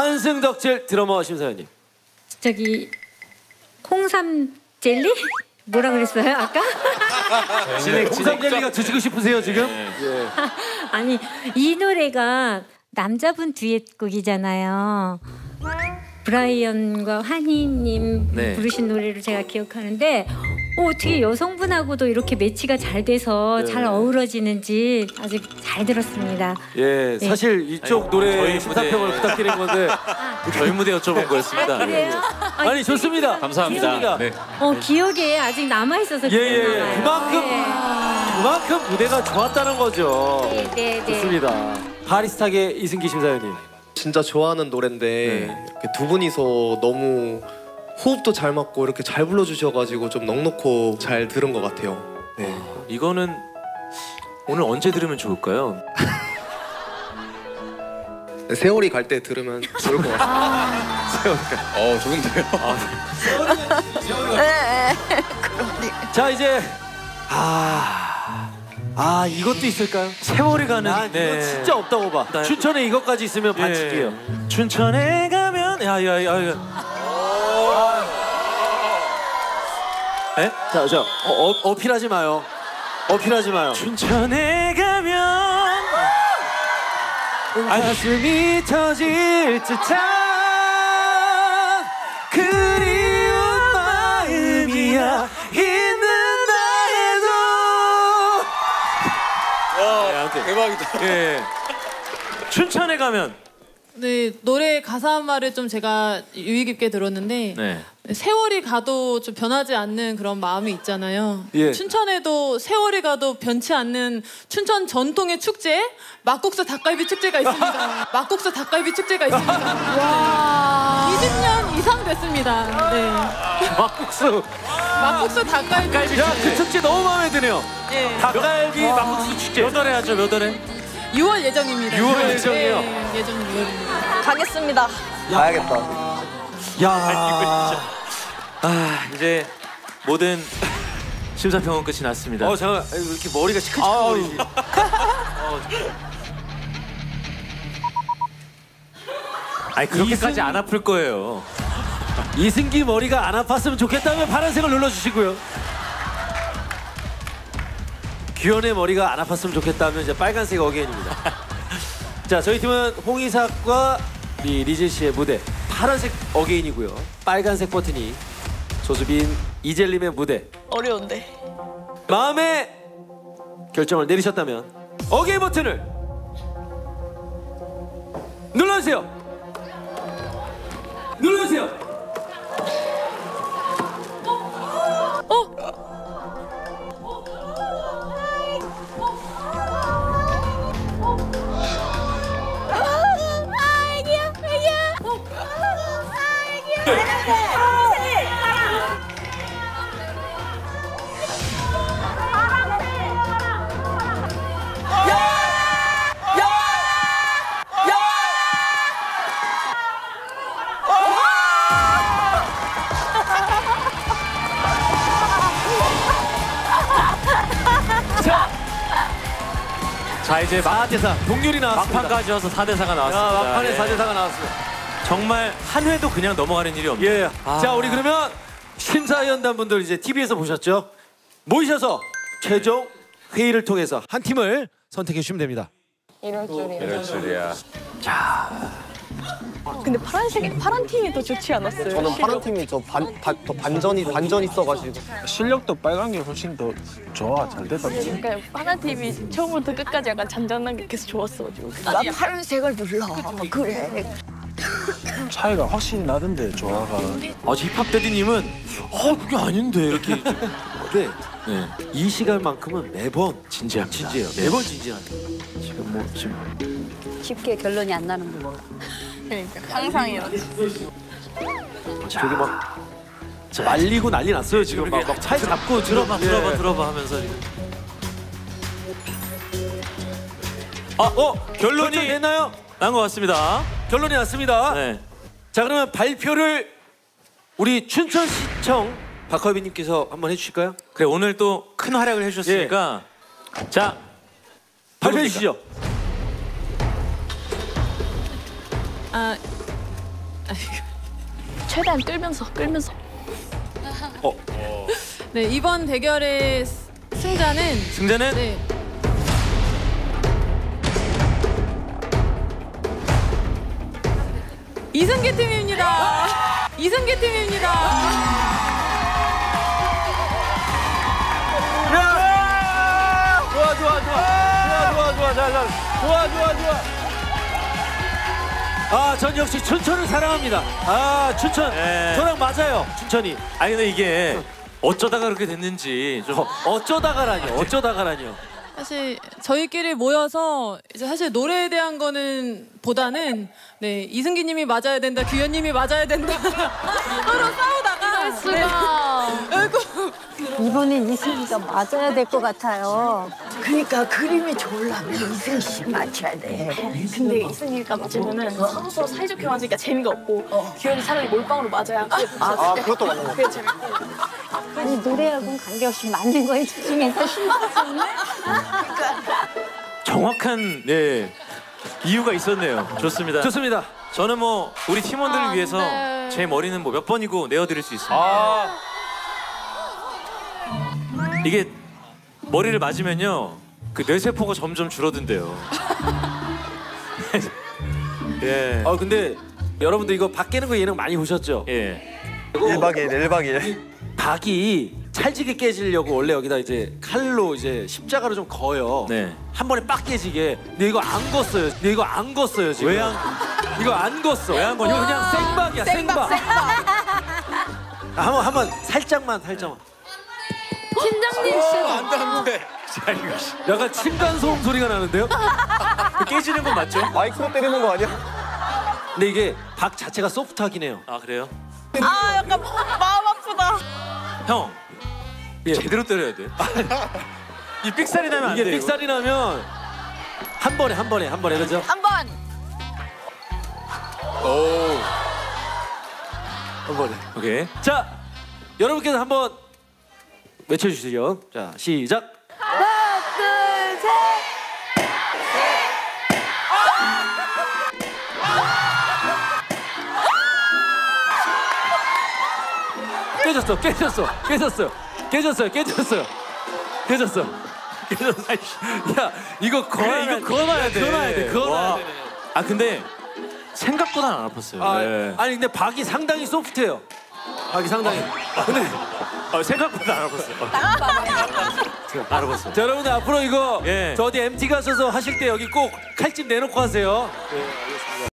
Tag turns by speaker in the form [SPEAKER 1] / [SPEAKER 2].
[SPEAKER 1] 환승덕질 드러머 심사위원님.
[SPEAKER 2] 저기 홍삼 젤리? 뭐라 그랬어요 아까?
[SPEAKER 1] 진행 홍삼 젤리가 드시고 싶으세요 지금?
[SPEAKER 2] 아니 이 노래가 남자분 듀엣곡이잖아요. 브라이언과 한이님
[SPEAKER 1] 네.
[SPEAKER 2] 부르신 노래를 제가 기억하는데 어, 어떻게 여성분하고도 이렇게 매치가 잘 돼서 잘 어우러지는지 아주 잘 들었습니다.
[SPEAKER 1] 예, 사실 이쪽 노래
[SPEAKER 3] 저희
[SPEAKER 1] 심사평을
[SPEAKER 3] 무대-
[SPEAKER 1] 부탁드린 건데
[SPEAKER 3] 저희 무대 여쭤본 거였습니다.
[SPEAKER 2] 그래요?
[SPEAKER 1] 아니 좋습니다.
[SPEAKER 3] 감사합니다. 네.
[SPEAKER 2] 어 기억에 아직 남아 있어서
[SPEAKER 1] 예, 예, 예. 그만큼 그만큼 무대가 좋았다는 거죠.
[SPEAKER 2] 네, 네, 네.
[SPEAKER 1] 좋습니다. 바리스타계 이승기 심사위원님.
[SPEAKER 4] 진짜 좋아하는 노래인데 이렇게 두 분이서 너무 호흡도 잘 맞고 이렇게 잘 불러주셔가지고 좀 넉넉고 잘 들은 것 같아요. 네.
[SPEAKER 3] 이거는 오늘 언제 들으면 좋을까요?
[SPEAKER 4] 세월이 갈 때 들으면 좋을 것 같아요.
[SPEAKER 3] 어 좋은데요.
[SPEAKER 1] 자 이제 아, 아 이것도 있을까요?
[SPEAKER 3] 세월이 가는.
[SPEAKER 1] 난 이거 진짜 없다고 봐.
[SPEAKER 3] 나-
[SPEAKER 1] 춘천에 이것까지 있으면 반칙이에요.
[SPEAKER 3] 예. 춘천에 가면 야야야. 에?
[SPEAKER 1] 자, 저 어, 어, 어 필하지 마요. 어필하지 마요.
[SPEAKER 3] 춘천에 가면
[SPEAKER 1] 가슴이 터질 듯한 그리운 마음이야 있는다 해도
[SPEAKER 3] 대박이다. 예. 춘천에 가면
[SPEAKER 5] 네 노래 가사 말을 좀 제가 유의 깊게 들었는데
[SPEAKER 3] 네.
[SPEAKER 5] 세월이 가도 좀 변하지 않는 그런 마음이 있잖아요.
[SPEAKER 1] 예.
[SPEAKER 5] 춘천에도 세월이 가도 변치 않는 춘천 전통의 축제 막국수 닭갈비 축제가 있습니다. 막국수 닭갈비 축제가 있습니다. 와 20년 이상 됐습니다. 네.
[SPEAKER 1] 막국수.
[SPEAKER 5] 막국수 닭갈비
[SPEAKER 1] 야, 그 축제 너무 마음에 드네요.
[SPEAKER 5] 예.
[SPEAKER 1] 닭갈비 막국수 축제.
[SPEAKER 3] 몇 월에 하죠? 몇 월에?
[SPEAKER 5] 6월 예정입니다.
[SPEAKER 1] 6월 예정이에요?
[SPEAKER 5] 네, 예정 6월입니다.
[SPEAKER 6] 가겠습니다.
[SPEAKER 4] 가야겠다.
[SPEAKER 1] 야.
[SPEAKER 3] 아 이제 모든 심사평은 끝이 났습니다.
[SPEAKER 1] 어, 잠깐 왜 이렇게 머리가 시큰시큰거리지?
[SPEAKER 3] 아니 그렇게까지 안 아플 거예요.
[SPEAKER 1] 이승기 머리가 안 아팠으면 좋겠다면 파란색을 눌러주시고요. 규현의 머리가 안 아팠으면 좋겠다면 이제 빨간색 어게인입니다. 자, 저희 팀은 홍이삭과 이 리즈 씨의 무대 파란색 again이고요. 빨간색 버튼이 조수빈 이젤님의 무대.
[SPEAKER 6] 어려운데.
[SPEAKER 1] 마음의 결정을 내리셨다면 again 버튼을 눌러주세요. 눌러주세요.
[SPEAKER 3] 자 이제 막,
[SPEAKER 1] 4대4 동률이 나왔습니다.
[SPEAKER 3] 막판까지 와서 4대 4가
[SPEAKER 1] 야,
[SPEAKER 3] 나왔습니다.
[SPEAKER 1] 막판에
[SPEAKER 3] 예.
[SPEAKER 1] 4대4가 나왔습니다.
[SPEAKER 3] 정말 한 회도 그냥 넘어가는 일이 없네요.
[SPEAKER 1] 예.
[SPEAKER 3] 아.
[SPEAKER 1] 자, 우리 그러면 심사위원단 분들 이제 TV에서 보셨죠? 모이셔서 최종 회의를 통해서 한 팀을 선택해 주시면 됩니다.
[SPEAKER 6] 이럴 줄이야.
[SPEAKER 3] 이럴 줄이야.
[SPEAKER 6] 근데 파란색이 파란 팀이 더 좋지 않았어요?
[SPEAKER 4] 저는 파란 팀이 저 반, 반, 더 반전이 반전 있어가지고
[SPEAKER 7] 실력도 빨간 게 훨씬 더 좋아 잘 됐다
[SPEAKER 6] 그러니까 파란 팀이 처음부터 끝까지 약간 잔잔한 게 계속 좋았어가지고.
[SPEAKER 8] 나 파란색을 눌러. 그래.
[SPEAKER 7] 차이가 확실히 나던데 조화가
[SPEAKER 3] 아 힙합 대디님은 어 그게 아닌데 이렇게 좀-
[SPEAKER 1] 네.
[SPEAKER 3] 네.
[SPEAKER 1] 이 시간만큼은 매번
[SPEAKER 3] 진지합니다.
[SPEAKER 1] 진지해요.
[SPEAKER 3] 네.
[SPEAKER 1] 매번 진지한.
[SPEAKER 3] 지금 뭐 지금
[SPEAKER 8] 쉽게 결론이 안 나는 거.
[SPEAKER 6] 그러니까 항상 이렇게.
[SPEAKER 1] 저기 막 말리고 난리 났어요 지금 막, 막 차에 잡고
[SPEAKER 3] 들어봐
[SPEAKER 1] 지금.
[SPEAKER 3] 들어봐
[SPEAKER 1] 예.
[SPEAKER 3] 들어봐 하면서 지금. 아, 어 결론이
[SPEAKER 1] 됐나요?
[SPEAKER 3] 난 것 같습니다.
[SPEAKER 1] 결론이 났습니다.
[SPEAKER 3] 네.
[SPEAKER 1] 자 그러면 발표를 우리 춘천시청 박화빈님께서 한번 해주실까요?
[SPEAKER 3] 그래 오늘 또 큰 활약을 해주셨으니까 자
[SPEAKER 1] 발표해? 주시죠.
[SPEAKER 5] 아
[SPEAKER 6] 최대한 끌면서 끌면서.
[SPEAKER 5] 네 이번 대결의 스- 승자는
[SPEAKER 3] 승자는
[SPEAKER 5] 네. 이승기 팀입니다. 이승기 팀입니다.
[SPEAKER 1] 좋아 좋아. 좋아 좋아 좋아. 좋아 잘, 잘. 좋아 좋아 좋아. 아 전 역시 춘천을 사랑합니다. 아 춘천.
[SPEAKER 3] 예.
[SPEAKER 1] 저랑 맞아요 춘천이.
[SPEAKER 3] 아니 근데 이게 어쩌다가 그렇게 됐는지 좀
[SPEAKER 1] 어, 어쩌다가라뇨 어쩌다가라뇨.
[SPEAKER 5] 사실 저희끼리 모여서 이제 사실 노래에 대한 거는 보다는 네 이승기님이 맞아야 된다, 규현님이 맞아야 된다. 서로 싸우다 가 네. 아이고
[SPEAKER 2] 이번엔 이승기 가 맞아야 될 것 같아요.
[SPEAKER 8] 그러니까 그림이 좋으려면 이승기 씨 맞춰야 돼.
[SPEAKER 6] 근데 이승기가 맞으면은 서로 서로 사이좋게 맞으니까 재미가 없고 기현이 차라리 몰빵으로 맞아야 그게
[SPEAKER 4] 아 그것도 맞는 거
[SPEAKER 6] 그게 재밌고.
[SPEAKER 2] 아니 노래하고는 관계없이 맞는 거에 집중해서 신경 쓰네.
[SPEAKER 3] 정확한 네 이유가 있었네요. 좋습니다.
[SPEAKER 1] 좋습니다
[SPEAKER 3] 저는 뭐 우리 팀원들을
[SPEAKER 5] 아,
[SPEAKER 3] 위해서
[SPEAKER 5] 네.
[SPEAKER 3] 제 머리는 뭐 몇 번이고 내어드릴 수 있습니다.
[SPEAKER 1] 아
[SPEAKER 3] 이게 머리를 맞으면요 그 뇌세포가 점점 줄어든대요. 예.
[SPEAKER 1] 아 근데 여러분들 이거 박 깨는 거 예능 많이 보셨죠?
[SPEAKER 3] 예.
[SPEAKER 4] 1박 2일 1박 2일
[SPEAKER 1] 박이 찰지게 깨지려고 원래 여기다 이제 칼로 이제 십자가로 좀 거요.
[SPEAKER 3] 네.
[SPEAKER 1] 한 번에 빡 깨지게. 근데 이거 안 걷어요. 근데 이거 안 걷어요 지금.
[SPEAKER 3] 왜 안-
[SPEAKER 1] 이거 안 걷어. 왜안 걷어? 이거 그냥 생박이야 생박. 아, 한번 한번 살짝만 살짝만.
[SPEAKER 2] 팀장님
[SPEAKER 1] 약간 층간 소음 소리가 나는데요?
[SPEAKER 3] 그 깨지는 건 맞죠?
[SPEAKER 4] 마이크로 때리는 거 아니야?
[SPEAKER 1] 근데 이게 박 자체가 소프트하긴 해요.
[SPEAKER 3] 아 그래요?
[SPEAKER 6] 아 약간 마음 아프다.
[SPEAKER 3] 형
[SPEAKER 1] 예.
[SPEAKER 3] 제대로 때려야 돼. 이 삑살이 나면 안
[SPEAKER 1] 이게
[SPEAKER 3] 돼요.
[SPEAKER 1] 삑살이 나면 한 번에 한 번에 한 번에 그죠?
[SPEAKER 6] 한 번.
[SPEAKER 1] 한 번에.
[SPEAKER 3] 오케이.
[SPEAKER 1] 자, 여러분께서 한번 외쳐주시죠. 자, 시작.
[SPEAKER 2] 하나 둘 셋.
[SPEAKER 1] 깨졌어, 깨졌어, 깨졌어요, 깨졌어요, 깨졌어요, 깨졌어, 깨졌어. 야, 이거
[SPEAKER 3] 그래,
[SPEAKER 1] 그거
[SPEAKER 3] 이거 그어놔야 돼.
[SPEAKER 1] 그어놔야 돼,
[SPEAKER 3] 와.
[SPEAKER 1] 돼.
[SPEAKER 3] 아 근데 생각보다 안 아팠어요.
[SPEAKER 1] 아,
[SPEAKER 3] 네.
[SPEAKER 1] 아니 근데 박이 상당히 소프트해요. 박이 상당히. 근데
[SPEAKER 3] 아, 생각보다 안 아팠어요. 안 아팠어.
[SPEAKER 1] 자, 여러분들 앞으로 이거
[SPEAKER 3] 예.
[SPEAKER 1] 저 어디 MT 가셔서 하실 때 여기 꼭 칼집 내놓고 하세요. 예.